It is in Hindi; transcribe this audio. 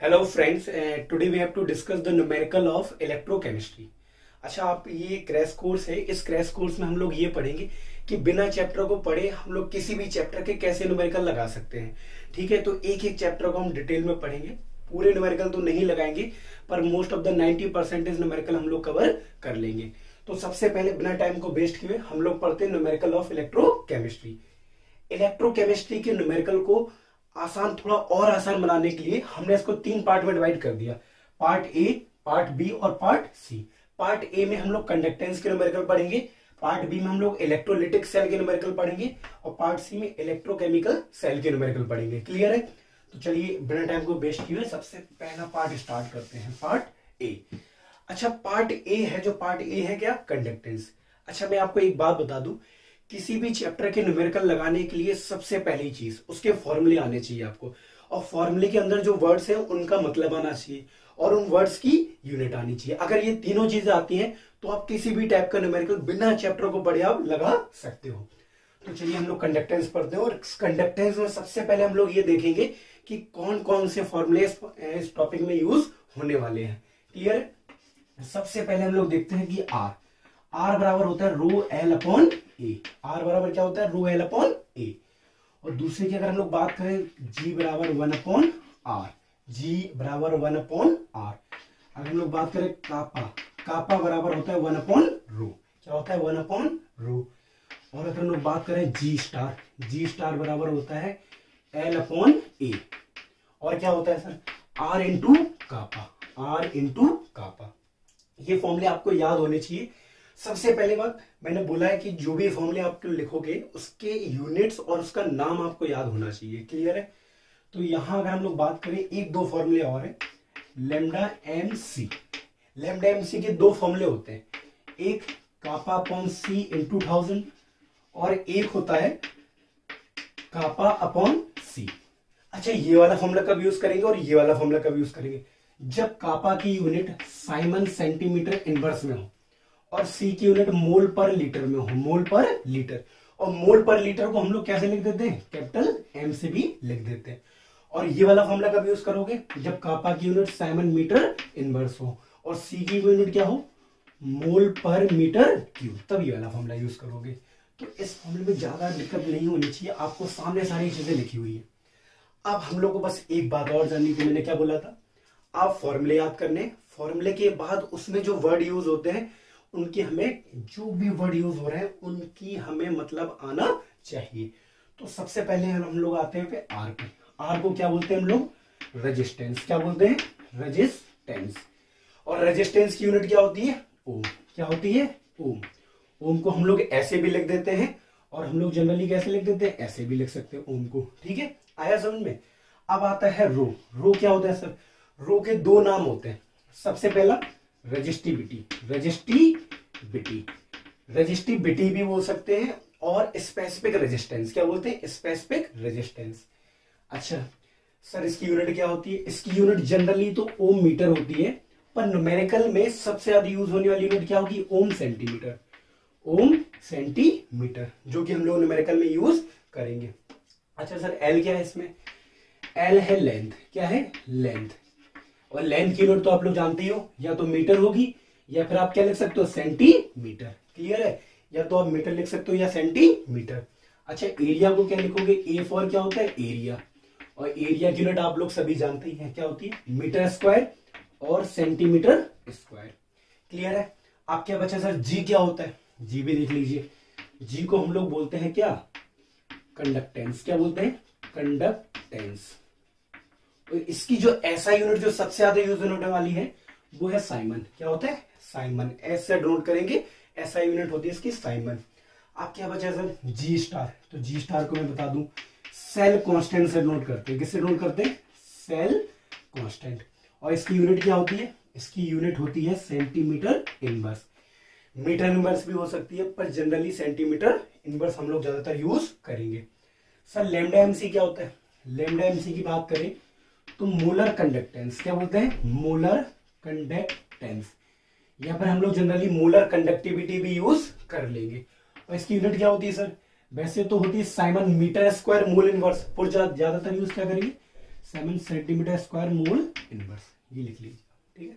Hello friends today we have to discuss the numerical of electrochemistry अच्छा आप ये क्रैश कोर्स है. इस क्रैश कोर्स में हम लोग ये पढ़ेंगे कि बिना चैप्टर को पढ़े हम लोग किसी भी चैप्टर के कैसे न्यूमेरिकल लगा सकते हैं। ठीक है? तो एक एक चैप्टर को हम डिटेल में पढ़ेंगे। पूरे न्यूमेरिकल तो नहीं लगाएँगे, पर most of the 90 percentage numerical हम लोग कवर कर लेंगे। तो सबसे पहले बिना टाइम को वेस्ट किए हम लोग पढ़ते हैं न्यूमेरिकल ऑफ़ इलेक्ट्रोकेमिस्ट्री इलेक्ट्रोकेमिस्ट्री के न्यूमेरिकल को आसान, थोड़ा और आसान बनाने के लिए हमने इसको तीन पार्ट में डिवाइड कर दिया। पार्ट ए पार्ट बी और पार्ट सी पार्ट ए में हम लोग कंडक्टेंस के न्यूमेरिकल पढ़ेंगे पार्ट बी में हम लोग इलेक्ट्रोलिटिक सेल के न्यूमेरिकल पढ़ेंगे और पार्ट सी में इलेक्ट्रोकेमिकल सेल के न्यूमेरिकल पढ़ेंगे। क्लियर है? तो चलिए, बिना टाइम को वेस्ट किए सबसे पहला पार्ट स्टार्ट करते हैं। पार्ट ए अच्छा पार्ट ए है जो पार्ट ए है क्या? कंडक्टेंस अच्छा मैं आपको एक बात बता दूँ। किसी भी चैप्टर के न्यूमेरिकल लगाने के लिए सबसे पहली चीज़, उसके फॉर्मूले आने चाहिए आपको। और फॉर्मूले के अंदर जो वर्ड्स हैं, उनका मतलब आना चाहिए और उन वर्ड्स की यूनिट आनी चाहिए। अगर ये तीनों चीज़ें आती हैं तो आप किसी भी टाइप का न्यूमेरिकल बिना चैप्टर को पढ़े आप लगा सकते हो। तो चलिए हम लोग कंडक्टेंस पढ़ते हैं और कंडक्टेंस में सबसे पहले हम लोग ये देखेंगे कि कौन कौन से फॉर्मूले इस टॉपिक में यूज़ होने वाले हैं। क्लियर सबसे पहले हम लोग देखते हैं कि आर आर बराबर होता है rho L upon A R बराबर क्या होता है? रो एल अपॉन ए और दूसरे की अगर हम लोग बात करें जी बराबर वन अपॉन आर जी बराबर वन अपॉन आर अगर हम लोग बात करें कापा कापा बराबर होता है वन अपॉन रो क्या होता है? वन अपॉन रो और अगर हम लोग बात करें जी स्टार जी स्टार बराबर होता है एल अपॉन ए और क्या होता है sir? R into kappa R into kappa ये फॉर्मूले आपको याद होने चाहिए। सबसे पहले बात, मैंने बोला है कि जो भी फॉर्मूले आप लिखोगे, उसके यूनिट्स और उसका नाम आपको याद होना चाहिए। क्लियर है? तो यहाँ अगर हम लोग बात करें, एक दो फॉर्मूले और है। Lambda M C lambda M C के दो फॉर्मूले होते हैं। एक kappa upon C in two thousand और एक होता है कापा अपॉन सी अच्छा ये वाला फॉर्मूला कब यूज़ करेंगे और ये वाला फॉर्मूला कब यूज़ करेंगे? जब कापा की यूनिट साइमन सेंटीमीटर इनवर्स में हो। और सी की यूनिट मोल पर लीटर में हो, मोल पर लीटर और मोल पर लीटर को हम लोग कैसे लिख देते हैं? कैपिटल एम से भी लिख देते हैं. और ये वाला फॉर्मूला कब यूज़ करोगे? जब कापा की यूनिट साइमन मीटर इनवर्स हो. और सी की यूनिट क्या हो? मोल पर मीटर क्यूब तब ये वाला फॉर्मूला यूज़ करोगे. तो इस फॉर्मूले में ज़्यादा दिक्कत नहीं होनी चाहिए. आपको सामने सारी चीज़ें लिखी हुई है. अब हम लोग को बस एक बात और जाननी थी, मैंने क्या बोला था? आप फॉर्मूले याद करने फॉर्मूले के बाद उसमें जो वर्ड यूज़ होते हैं उनकी हमें जो भी वर्ड यूज़ हो रहे हैं, उनकी हमें मतलब आना चाहिए। तो सबसे पहले हम लोग आते हैं पे आर पे। आर को क्या बोलते हैं हम लोग? रेजिस्टेंस क्या बोलते हैं? रेजिस्टेंस और रेजिस्टेंस की यूनिट क्या होती है? ओम क्या होती है? ओम ओम को हम लोग ऐसे भी लिख देते हैं और हम लोग जनरली कैसे लिख देते हैं? ऐसे भी लिख सकते हैं ओम को। ठीक है? आया समझ में? अब आता है रो। रो क्या होता है, सर? रो के दो नाम होते हैं। सबसे पहला रजिस्टिविटी रजिस्टिविटी रजिस्टिविटी भी बोल सकते हैं और स्पेसिफिक रेजिस्टेंस क्या बोलते हैं? स्पेसिफिक रेजिस्टेंस अच्छा सर इसकी यूनिट क्या होती है? इसकी यूनिट जनरली तो ओम मीटर होती है, पर न्यूमेरिकल में सबसे ज़्यादा यूज़ होने वाली यूनिट क्या होगी? ओम सेंटीमीटर ओम सेंटीमीटर जो कि हम लोग न्यूमेरिकल में यूज़ करेंगे। अच्छा सर एल क्या है इसमें? एल है लेंथ क्या है? लेंथ और लेंथ की यूनिट तो आप लोग जानते ही या तो मीटर होगी या फिर आप क्या लिख सकते हो सेंटीमीटर क्लियर है? या तो आप मीटर लिख सकते हो या सेंटीमीटर अच्छा एरिया को क्या लिखोगे? ए फॉर क्या होता है? एरिया और एरिया की यूनिट आप लोग सभी जानते ही हैं क्या होती है? मीटर स्क्वायर और सेंटीमीटर स्क्वायर क्लियर है? आप क्या बचा सर जी क्या होता है? जी भी देख लीजिए। जी को हम लोग बोलते हैं क्या? कंडक्टेंस क्या बोलते हैं? कंडक्टेंस तो इसकी जो ऐसा यूनिट जो सबसे ज़्यादा यूज़ होने वाली है वो है साइमन। क्या होता है? साइमन। ऐसे नोट करेंगे ऐसा यूनिट होती है इसकी साइमन। आप क्या बचा सर? जी स्टार तो जी स्टार को मैं बता दूँ सेल कांस्टेंट से नोट करते हैं। किससे नोट करते हैं? सेल कांस्टेंट और इसकी यूनिट क्या होती है? इसकी यूनिट होती है सेंटीमीटर इनवर्स मीटर इनवर्स भी हो सकती है, पर जनरली सेंटीमीटर इनवर्स हम लोग ज़्यादातर यूज़ करेंगे। सर लेमडा एमसी क्या होता है? लेमडा एमसी की बात करें तो मोलर कंडक्टेंस क्या बोलते हैं? मोलर कंडक्टेंस या फिर हम लोग जनरली मोलर कंडक्टिविटी भी यूज़ कर लेंगे। और इसकी यूनिट क्या होती है सर वैसे तो होती है siemens metre square mole inverse. पर ज़्यादातर यूज़ क्या करेंगे? Siemens centimetre square mole inverse. ये लिख लीजिए।